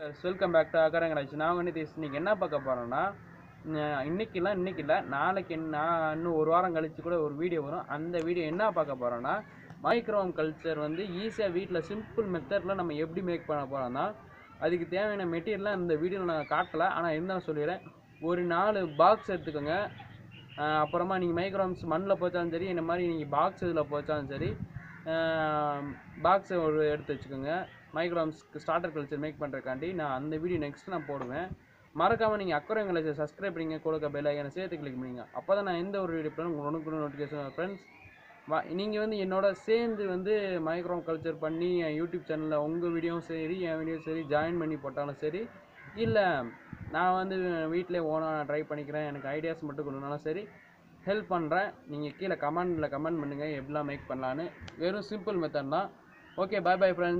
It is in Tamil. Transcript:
வெல்கம் பேக் டு அக்கரங்கடாச்சு நான் வந்து இன்னைக்கு என்ன பார்க்க போகிறேன்னா இன்றைக்கிலாம் இன்னைக்கு இல்லை நாளைக்கு என்ன இன்னும் ஒரு வாரம் கழித்து கூட ஒரு வீடியோ வரும். அந்த வீடியோ என்ன பார்க்க போகிறோன்னா மைக்ரோவம் கல்ச்சர் வந்து ஈஸியாக வீட்டில் சிம்பிள் மெத்தடில் நம்ம எப்படி மேக் பண்ண போகிறோம்னா அதுக்கு தேவையான மெட்டீரியல்லாம் இந்த வீடியோவில் நான் காட்டலை. ஆனால் இருந்தாலும் சொல்லிடுறேன். ஒரு நாலு பாக்ஸ் எடுத்துக்கோங்க. அப்புறமா நீங்கள் மைக்ரோம்ஸ் மண்ணில் போச்சாலும் சரி இந்த மாதிரி நீங்கள் பாக்ஸ் இதில் போச்சாலும் சரி பாக்ஸை ஒரு எடுத்து வச்சுக்கோங்க. மைக்ரோம்ஸ்க்கு ஸ்டார்டர் கல்ச்சர் மேக் பண்ணுறக்காண்டி நான் அந்த வீடியோ நெக்ஸ்ட் நான் போடுவேன். மறக்காமல் நீங்கள் அக்கறை எங்களை சப்ஸ்கிரைப் பண்ணிங்க கொடுக்க பெல் ஐக்கனை சேர்த்து கிளிக் பண்ணிங்க. அப்போ தான் நான் எந்த ஒரு வீடியோ போனாலும் உங்களுக்கு நோட்டிஃபிகேஷன் ஃப்ரெண்ட்ஸ் வா நீங்கள் வந்து என்னோட சேர்ந்து வந்து மைக்ரோம் கல்ச்சர் பண்ணி என் யூடியூப் சேனலில் உங்கள் வீடியோவும் சரி என் வீடியோ சரி ஜாயின் பண்ணி போட்டாலும் சரி இல்லை நான் வந்து வீட்டிலே ஓனாக ட்ரை பண்ணிக்கிறேன். எனக்கு ஐடியாஸ் மட்டும் கொடுனாலும் சரி ஹெல்ப் பண்ணுறேன் நீங்கள் கீழே கமெண்டில் கமெண்ட் பண்ணுங்கள் எப்படிலாம் மேக் பண்ணலான்னு வெறும் சிம்பிள் மெத்தட் தான். Okay bye bye friends